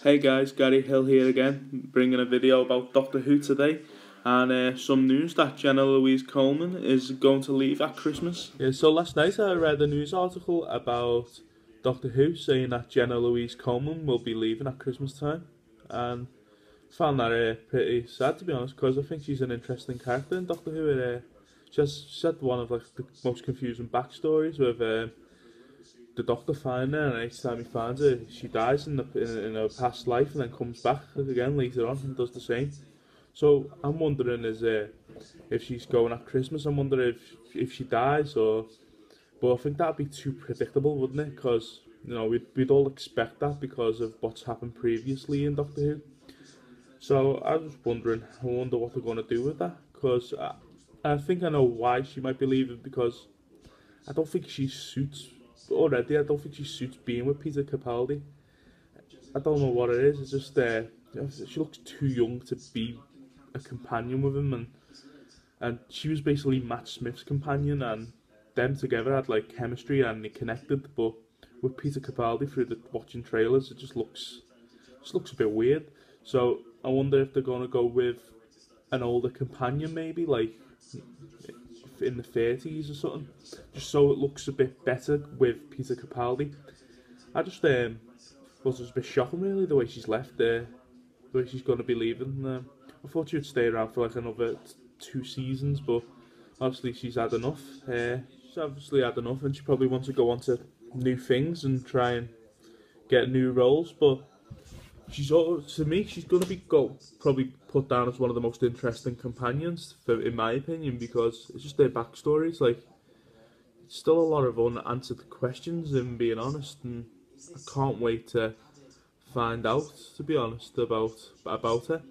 Hey guys, Gary Hill here again, bringing a video about Doctor Who today, and uh, some news that Jenna Louise Coleman is going to leave at Christmas. Yeah, so last night I read a news article about Doctor Who saying that Jenna Louise Coleman will be leaving at Christmas time, and found that uh, pretty sad to be honest, because I think she's an interesting character in Doctor Who. Uh, she has had one of like the most confusing backstories with. Uh, the doctor find her, and each time he finds her, she dies in, the, in, in her past life and then comes back again later on and does the same. So I'm wondering is uh, if she's going at Christmas. I'm wondering if if she dies or. But I think that'd be too predictable, wouldn't it? Because you know we'd we'd all expect that because of what's happened previously in Doctor Who. So I was wondering, I wonder what they're going to do with that. Because I, I think I know why she might be leaving. Because I don't think she suits already. I don't think she suits being with Peter Capaldi. I don't know what it is. It's just uh, she looks too young to be a companion with him, and and she was basically Matt Smith's companion, and them together had like chemistry and they connected. But with Peter Capaldi through the watching trailers, it just looks just looks a bit weird. So I wonder if they're gonna go with an older companion, maybe like in the 30s or something, just so it looks a bit better with Peter Capaldi. I just um, was just a bit shocking, really, the way she's left there, the way she's going to be leaving. Um, I thought she would stay around for like another two seasons, but obviously she's had enough. Uh, she's obviously had enough, and she probably wants to go on to new things and try and get new roles, but she's all, to me she's going to be go probably put down as one of the most interesting companions for, in my opinion because it's just their backstories like still a lot of unanswered questions and being honest and I can't wait to find out to be honest about about her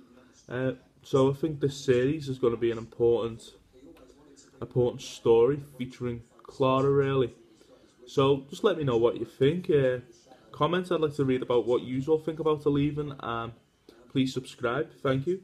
uh, so I think this series is going to be an important important story featuring Clara really. So just let me know what you think uh, comments. I'd like to read about what you all think about the leaving. Um, please subscribe. Thank you.